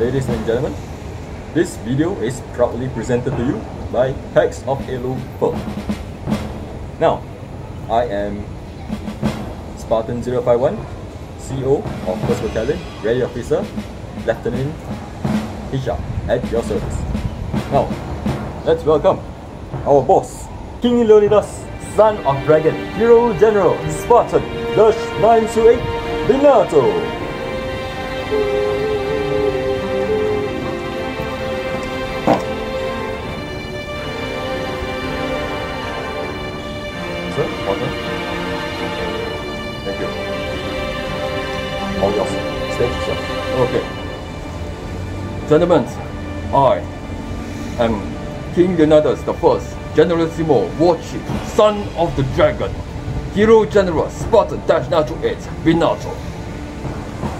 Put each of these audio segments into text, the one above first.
Ladies and gentlemen, this video is proudly presented to you by Pax of Halo Pearl. Now, I am Spartan 051, CO of 1st Battalion, Ready Officer, Lieutenant Hisha at your service. Now, let's welcome our boss, King Leonidas, son of Dragon, Hero General, Spartan, Dash 928, Binato. Sir, water. Thank you. All yours. Stage yourself. Okay. Gentlemen, I am King Leonidas the First, Generalissimo, War Chief, Son of the Dragon, Hero General, Spartan Dash 928, Binato.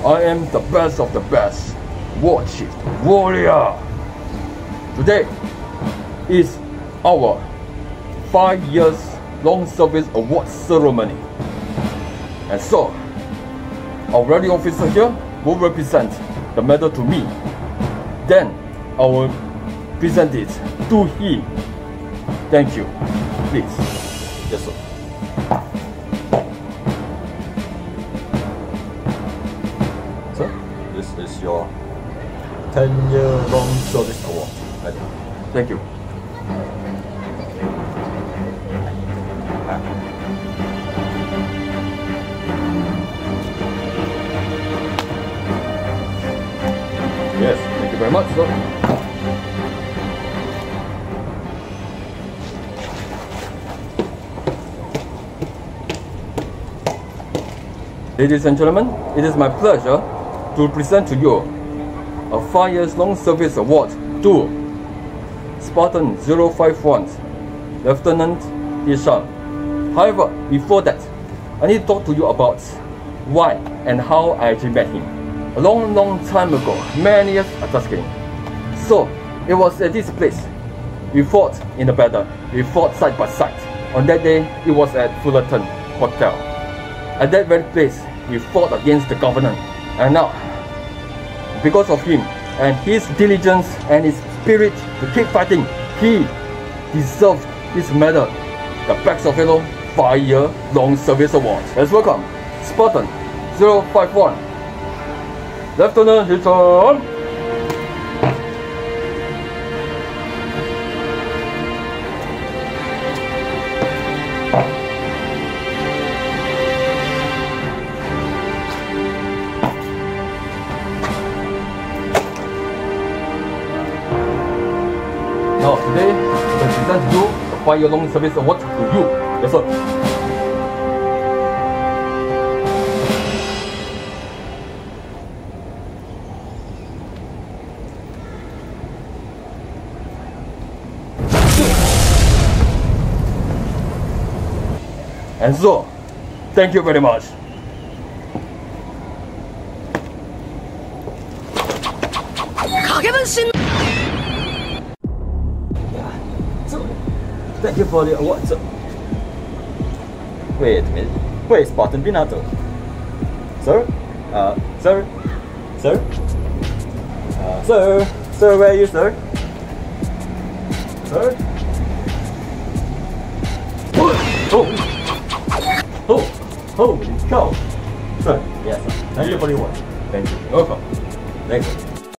I am the best of the best, War Chief, Warrior. Today is our five years long service award ceremony. And so, our ready officer here will represent the medal to me. Then I will present it to him. Thank you. Please. Yes, sir. Sir, this is your 10 year long service award. Thank you. Yes. Thank you very much, sir. Ladies and gentlemen, it is my pleasure to present to you a five years long service award to Spartan 051 Lieutenant Ishan. However, before that, I need to talk to you about why and how I actually met him. A long, long time ago, many years ago. So, it was at this place. We fought in the battle. We fought side by side. On that day, it was at Fullerton Hotel. At that very place, we fought against the government. And now, because of him and his diligence and his spirit to keep fighting, he deserved this medal, the Pax of Halo 5-year long service award. Let's welcome Spartan 051, Lieutenant Hitchon. Now today, I present you the 5-year long service award to you. Yes sir. And so, thank you very much. Thank you for the award. Wait a minute. Where is Spartan Binato? Sir? Uh, sir? Sir? Uh, sir? Sir, where are you, sir? Sir? Oh! Oh! Holy cow! Sir, yes, sir. Thank you for the award. Thank you. Welcome. Thanks, sir.